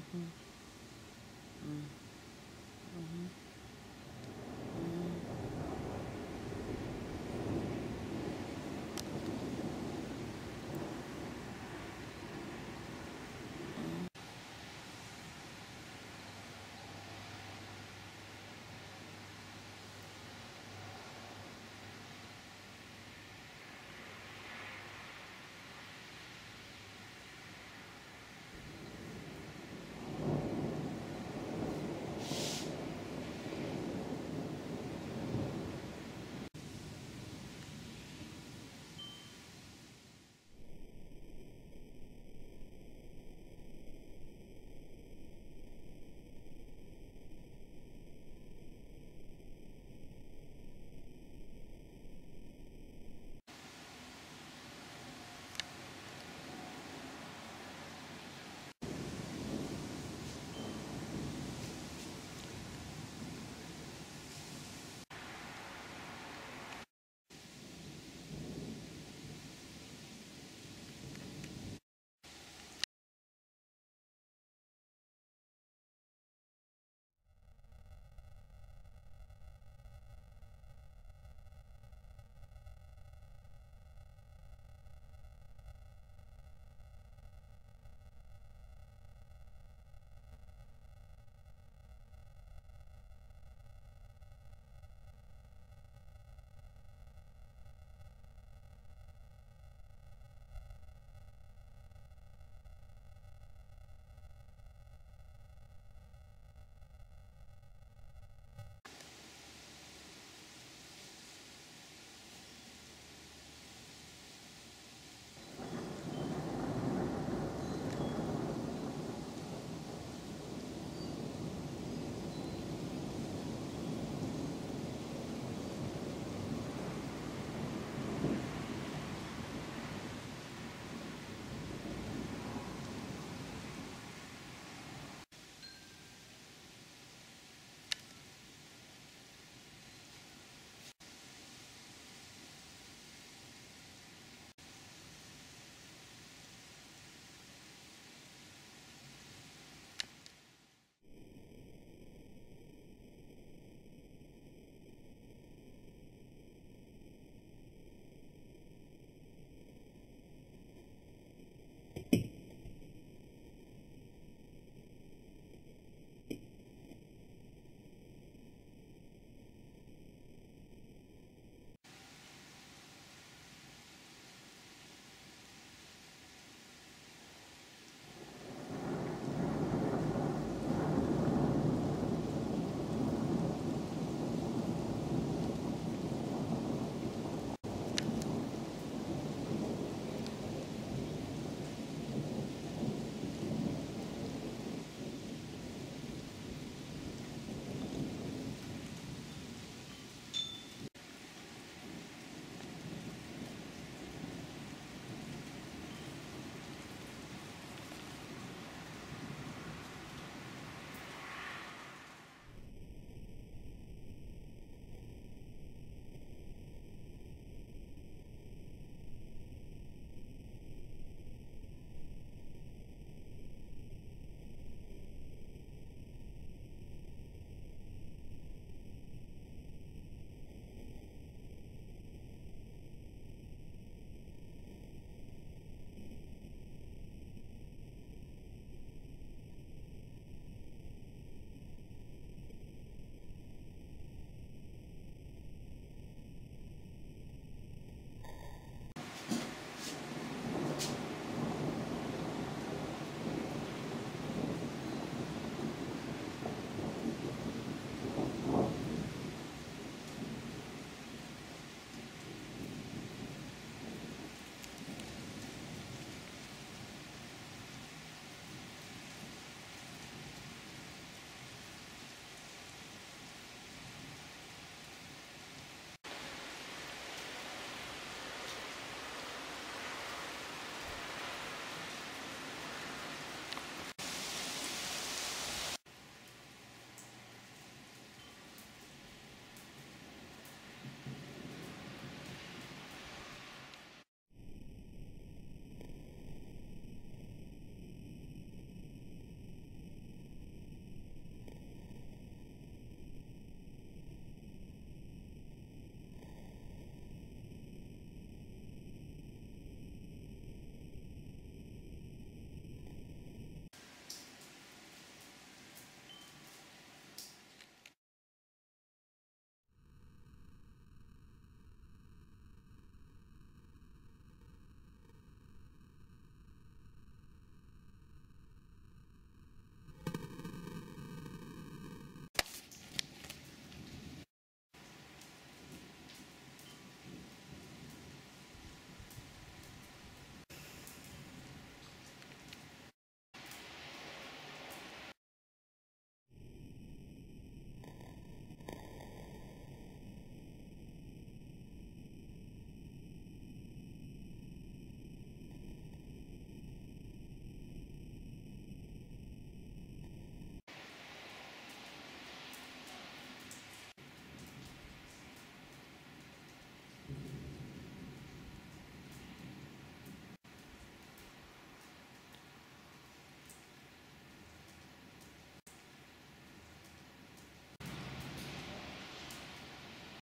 Mm-hmm. Mm-hmm. mm-hmm.